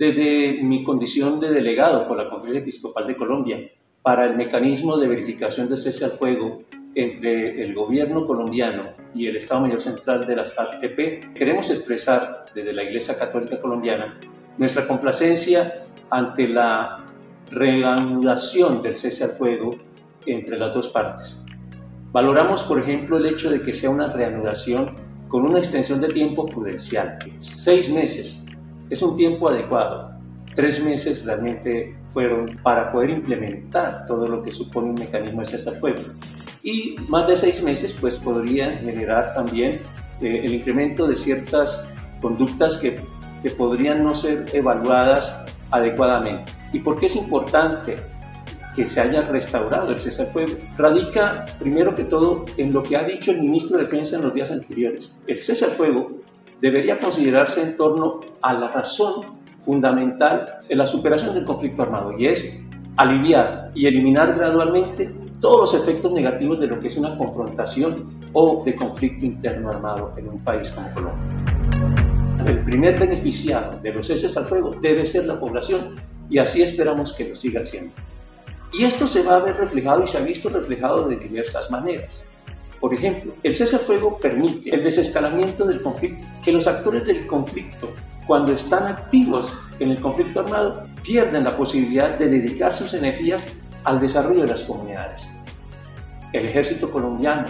Desde mi condición de delegado por la Conferencia Episcopal de Colombia para el mecanismo de verificación de cese al fuego entre el gobierno colombiano y el Estado Mayor Central de las FARC-EP, queremos expresar desde la Iglesia Católica Colombiana nuestra complacencia ante la reanudación del cese al fuego entre las dos partes. Valoramos, por ejemplo, el hecho de que sea una reanudación con una extensión de tiempo prudencial. Seis meses es un tiempo adecuado. Tres meses realmente fueron para poder implementar todo lo que supone un mecanismo de cese al fuego. Y más de seis meses pues podrían generar también eh, el incremento de ciertas conductas que, que podrían no ser evaluadas adecuadamente. ¿Y por qué es importante que se haya restaurado el cese al fuego? Radica, primero que todo, en lo que ha dicho el ministro de Defensa en los días anteriores. El cese al fuego debería considerarse en torno a la razón fundamental en la superación del conflicto armado y es aliviar y eliminar gradualmente todos los efectos negativos de lo que es una confrontación o de conflicto interno armado en un país como Colombia. El primer beneficiado de los ceses al fuego debe ser la población y así esperamos que lo siga siendo. Y esto se va a ver reflejado y se ha visto reflejado de diversas maneras. Por ejemplo, el cese al fuego permite el desescalamiento del conflicto, que los actores del conflicto, cuando están activos en el conflicto armado, pierden la posibilidad de dedicar sus energías al desarrollo de las comunidades. El ejército colombiano,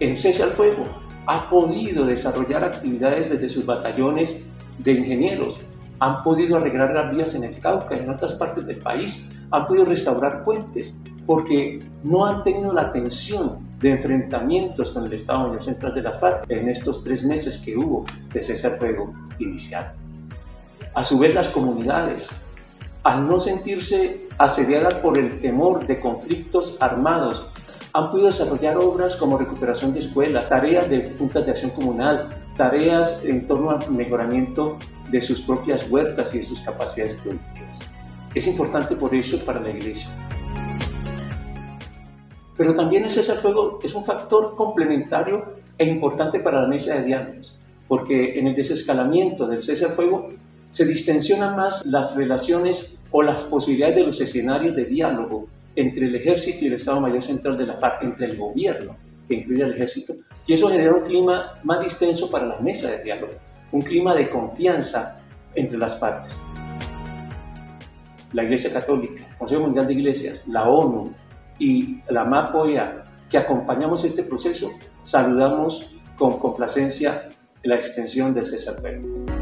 en cese al fuego, ha podido desarrollar actividades desde sus batallones de ingenieros, han podido arreglar las vías en el Cauca y en otras partes del país, han podido restaurar puentes, porque no han tenido la tensión de enfrentamientos con el Estado Mayor Central de las FARC en estos tres meses que hubo de cese al fuego inicial. A su vez, las comunidades, al no sentirse asediadas por el temor de conflictos armados han podido desarrollar obras como recuperación de escuelas, tareas de juntas de acción comunal, tareas en torno al mejoramiento de sus propias huertas y de sus capacidades productivas. Es importante por eso para la Iglesia. Pero también el cese al fuego es un factor complementario e importante para la mesa de diálogos, porque en el desescalamiento del cese al fuego se distensionan más las relaciones o las posibilidades de los escenarios de diálogo entre el ejército y el Estado Mayor Central de la FARC, entre el gobierno, que incluye al ejército, y eso genera un clima más distenso para la mesa de diálogo, un clima de confianza entre las partes. La Iglesia Católica, el Consejo Mundial de Iglesias, la ONU y la MAPOEA, que acompañamos este proceso, saludamos con complacencia la extensión del cese al